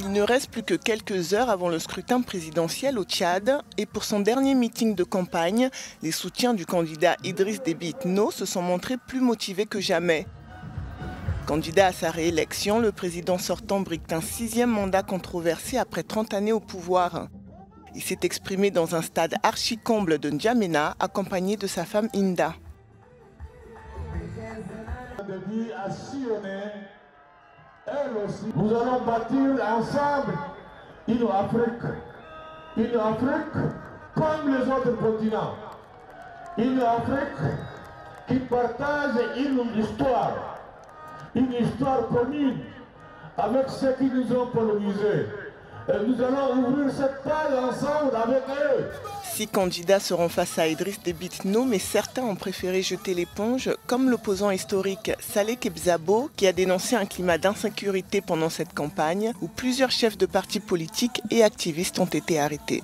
Il ne reste plus que quelques heures avant le scrutin présidentiel au Tchad et pour son dernier meeting de campagne, les soutiens du candidat Idriss Déby Itno se sont montrés plus motivés que jamais. Candidat à sa réélection, le président sortant brique un sixième mandat controversé après 30 années au pouvoir. Il s'est exprimé dans un stade archi-comble de N'Djamena, accompagné de sa femme Inda. Nous allons bâtir ensemble une Afrique, une Afrique comme les autres continents, une Afrique qui partage une histoire, une histoire commune avec ceux qui nous ont colonisés. Nous allons ouvrir cette page ensemble avec. Six candidats seront face à Idriss Déby Itno, mais certains ont préféré jeter l'éponge, comme l'opposant historique Saleh Kebzabo, qui a dénoncé un climat d'insécurité pendant cette campagne, où plusieurs chefs de partis politiques et activistes ont été arrêtés.